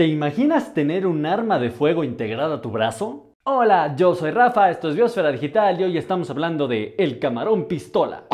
¿Te imaginas tener un arma de fuego integrada a tu brazo? Hola, yo soy Rafa, esto es Biosfera Digital y hoy estamos hablando de El Camarón Pistola.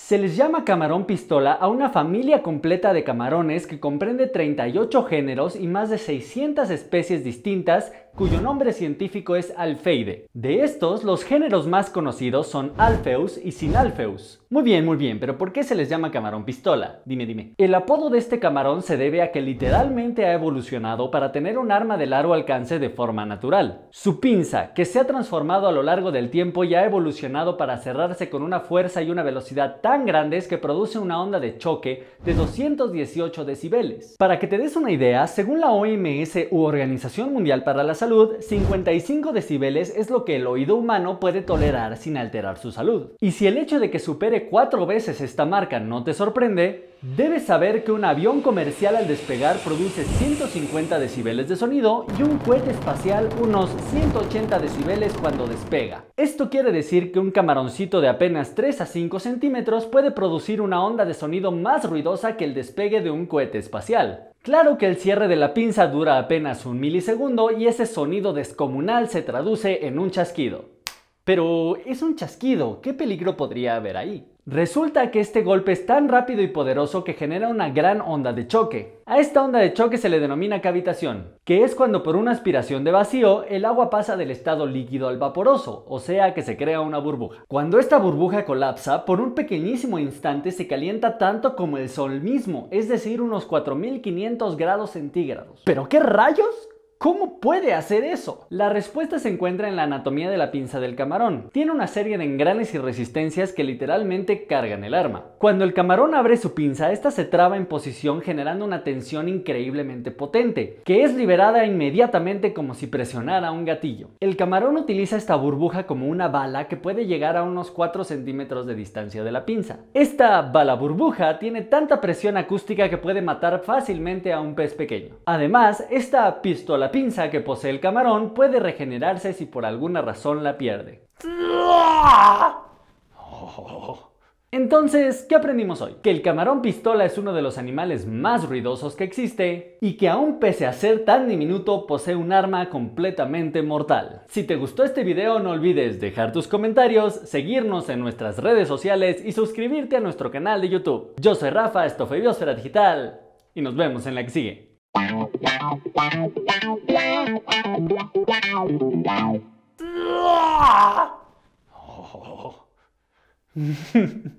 Se les llama camarón pistola a una familia completa de camarones que comprende 38 géneros y más de 600 especies distintas cuyo nombre científico es Alfeide. De estos, los géneros más conocidos son Alpheus y Sinalpheus. Muy bien, muy bien, pero ¿por qué se les llama camarón pistola? Dime, dime. El apodo de este camarón se debe a que literalmente ha evolucionado para tener un arma de largo alcance de forma natural. Su pinza, que se ha transformado a lo largo del tiempo y ha evolucionado para cerrarse con una fuerza y una velocidad grandes que produce una onda de choque de 218 decibeles. Para que te des una idea, según la OMS u Organización Mundial para la Salud, 55 decibeles es lo que el oído humano puede tolerar sin alterar su salud. Y si el hecho de que supere cuatro veces esta marca no te sorprende, debes saber que un avión comercial al despegar produce 150 decibeles de sonido y un cohete espacial unos 180 decibeles cuando despega. Esto quiere decir que un camaroncito de apenas 3 a 5 centímetros puede producir una onda de sonido más ruidosa que el despegue de un cohete espacial. Claro que el cierre de la pinza dura apenas un milisegundo y ese sonido descomunal se traduce en un chasquido. Pero es un chasquido, ¿qué peligro podría haber ahí? Resulta que este golpe es tan rápido y poderoso que genera una gran onda de choque. A esta onda de choque se le denomina cavitación, que es cuando por una aspiración de vacío el agua pasa del estado líquido al vaporoso, o sea que se crea una burbuja. Cuando esta burbuja colapsa, por un pequeñísimo instante se calienta tanto como el sol mismo, es decir, unos 4500 grados centígrados. ¿Pero qué rayos? ¿Cómo puede hacer eso? La respuesta se encuentra en la anatomía de la pinza del camarón. Tiene una serie de engranes y resistencias que literalmente cargan el arma. Cuando el camarón abre su pinza, esta se traba en posición generando una tensión increíblemente potente, que es liberada inmediatamente como si presionara un gatillo. El camarón utiliza esta burbuja como una bala que puede llegar a unos 4 centímetros de distancia de la pinza. Esta bala burbuja tiene tanta presión acústica que puede matar fácilmente a un pez pequeño. Además, esta pistola pinza que posee el camarón puede regenerarse si por alguna razón la pierde. Entonces, ¿qué aprendimos hoy? Que el camarón pistola es uno de los animales más ruidosos que existe y que aún pese a ser tan diminuto posee un arma completamente mortal. Si te gustó este video no olvides dejar tus comentarios, seguirnos en nuestras redes sociales y suscribirte a nuestro canal de YouTube. Yo soy Rafa, esto fue Biosfera Digital y nos vemos en la que sigue. Oh.